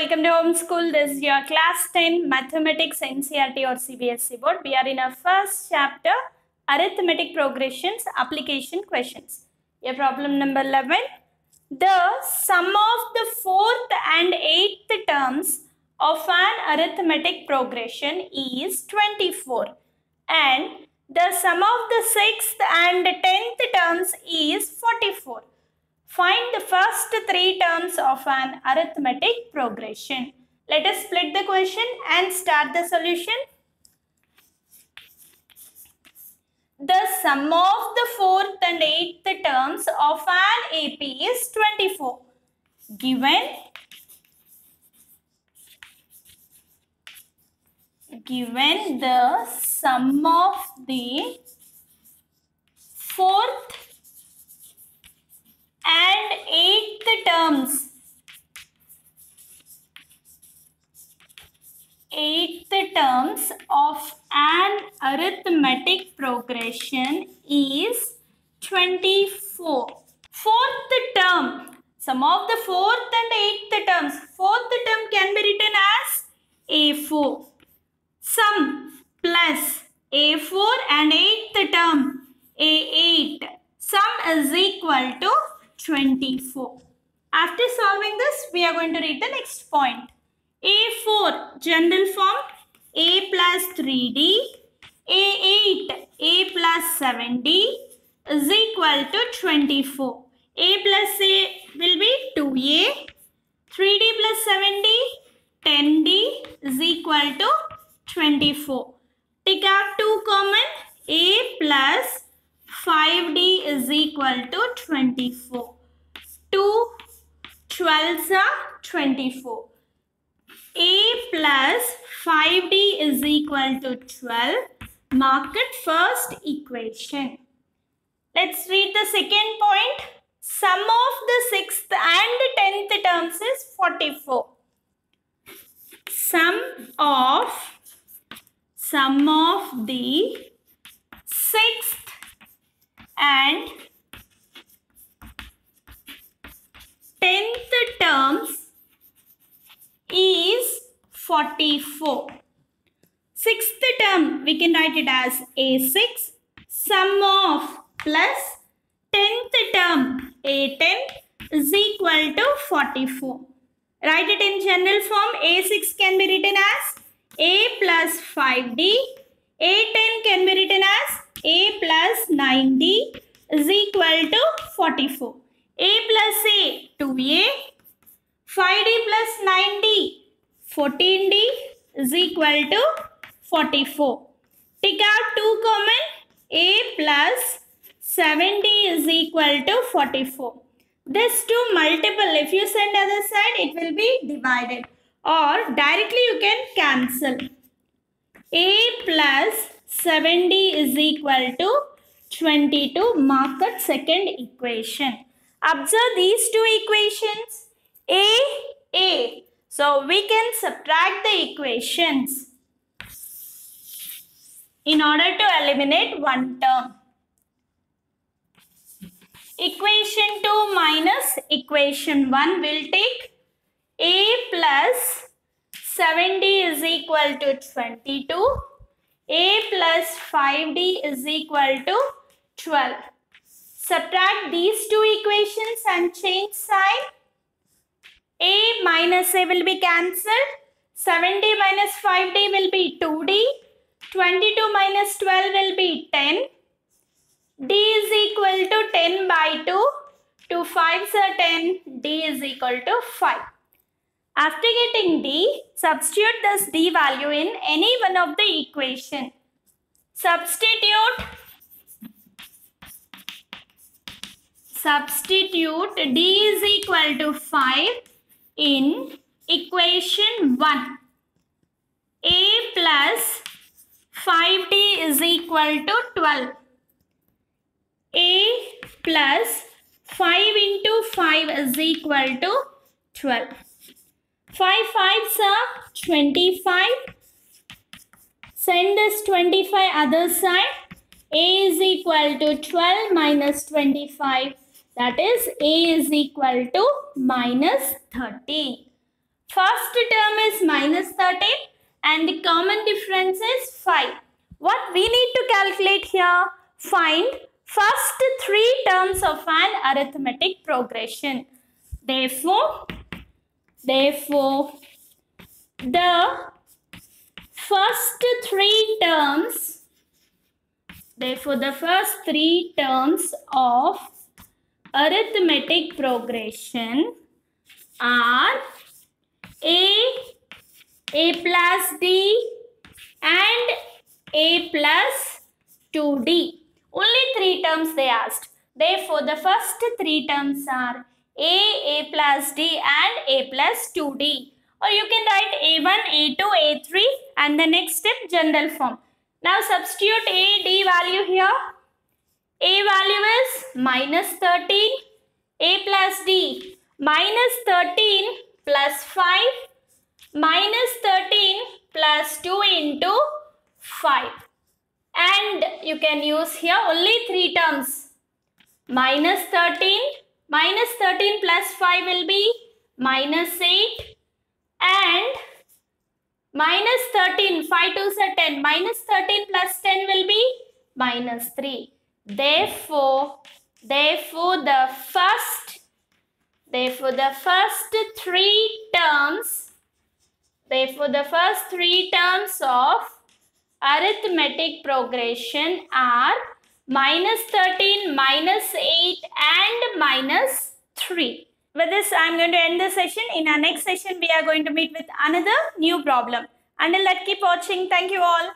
welcome to Home School. This is your class 10 Mathematics NCERT or CBSE board. We are in our first chapter Arithmetic Progressions Application Questions. Your problem number 11. The sum of the fourth and eighth terms of an arithmetic progression is 24 and the sum of the sixth and tenth terms is 44. Find the first three terms of an arithmetic progression. Let us split the question and start the solution. The sum of the fourth and eighth terms of an AP is 24. Given given the sum of the fourth and eighth terms. Eighth terms of an arithmetic progression is 24 fourth term. Sum of the fourth and eighth terms. Fourth term can be written as a4 sum plus a4 and eighth term. A8 sum is equal to 24. After solving this, we are going to read the next point. A4 general form A plus 3D, A8 A plus 7D is equal to 24. A plus A will be 2A, 3D plus 7D, 10D is equal to 24. Take out 2 common, A plus 5d is equal to 24. 2 12s are 24. A plus 5d is equal to 12. Mark it first equation. Let's read the second point. Sum of the sixth and tenth terms is 44. Sum of sum of the sixth and tenth terms is 44. Sixth term we can write it as A6 sum of plus tenth term A10 is equal to 44. Write it in general form A6 can be written as A plus 5D A10 can be written as a plus 9d is equal to 44. A plus a 2a, 5d plus 9d 14d is equal to 44. Take out 2 common, a plus 7d is equal to 44. This 2 multiple, if you send other side, it will be divided or directly you can cancel. a plus 7d is equal to 22. Mark that second equation. Observe these two equations. A, A. So we can subtract the equations in order to eliminate one term. Equation 2 minus equation 1 will take A plus 7d is equal to 22 a plus 5d is equal to 12. Subtract these two equations and change sign. a minus a will be cancelled. 7d minus 5d will be 2d. 22 minus 12 will be 10. d is equal to 10 by 2. 2 5s are 10. d is equal to 5. After getting d, substitute this d value in any one of the equation. Substitute Substitute d is equal to 5 in equation 1. a plus 5d is equal to 12. a plus 5 into 5 is equal to 12. 5 5s are 25. Send this 25 other side. A is equal to 12 minus 25. That is A is equal to minus 30. First term is minus 13 and the common difference is 5. What we need to calculate here? Find first three terms of an arithmetic progression. Therefore, therefore, the first three terms, therefore the first three terms of arithmetic progression are A, A plus D and A plus 2D. Only three terms they asked. Therefore, the first three terms are A, A plus D and A plus 2D. Or you can write A1, A2, A3 and the next step general form. Now substitute A, D value here. A value is minus 13. A plus D minus 13 plus 5 minus 13 plus 2 into 5 and you can use here only three terms. Minus 13 minus 13 plus 5 will be minus 8 and minus 13 5 to 10 minus 13 plus 10 will be minus 3 therefore therefore the first Therefore, the first three terms, therefore, the first three terms of arithmetic progression are minus 13, minus 8 and minus 3. With this, I am going to end the session. In our next session, we are going to meet with another new problem. Until that, keep watching. Thank you all.